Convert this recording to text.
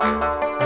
Música